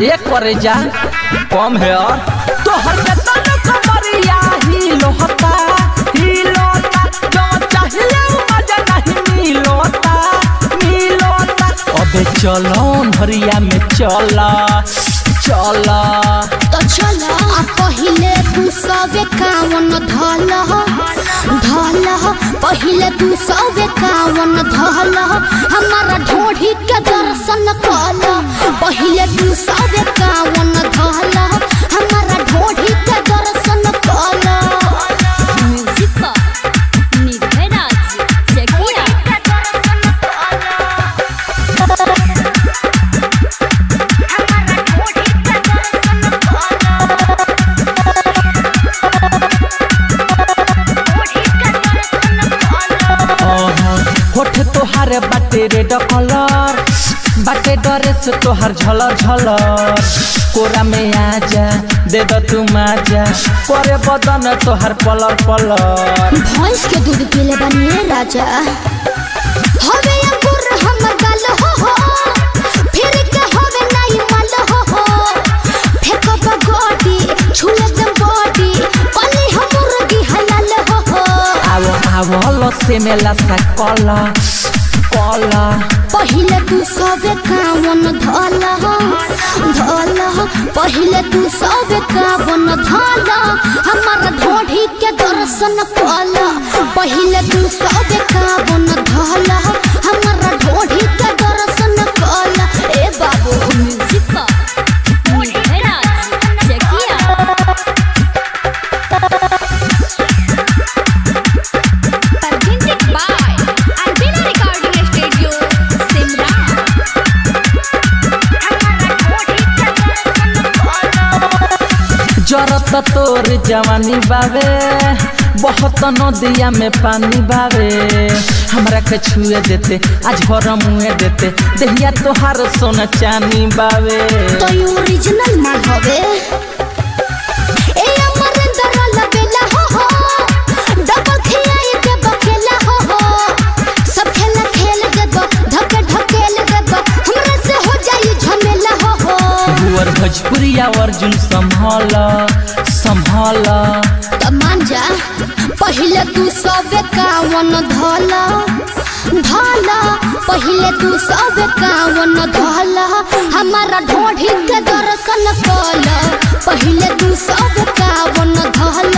ये करे जा कम है और तोहर के तन कमरिया हिलोता हिलोता जो चाहिए मज़ा नहीं मिलोता मिलोता। अबे चलो भरिया में चला चला। तो चलो, आ पहिले तू सबे कावन धल धल पहिले तू सबे कावन धल हमारा ढोढ़ी के दर्शन कल पहिले तू सबे রেড কলর বাটে ডরেস তোহার ঝলর ঝলর কোরা মে আজা দে দ তু মাজা করে বদন তোহার পলর পলর ভয়েস কে দুধ পিলে বানিয়ে রাজা হবে আপুর আমার গাল হো হো ফির কে হবে নাই মাল হো হো ফেকো বগডি ছুলে দম বডি পালি হমুর গি হালাল হো হো আও আও লসে মেলা সাকলা पहले। तू सबे कावन धल धाला पहले तू सबे कावन के दर्शन पहले। तू सबे कावन धल जरत तोर जवानी बावे बहुत नदिया में पानी बावे हमरा के छुए देते आज भर मुँहे देते दहिया तोहार सोना चानी बावे तो यू ओरिजिनल माल हवे भोजपुरी या अर्जुन संभाल संभाल। तमान जा पहले तू सब कावन धल धल। पहले तू सब कावन धल, हमारा ढोढ़ी के दर्शन कल। पहले तू सब कावन धल।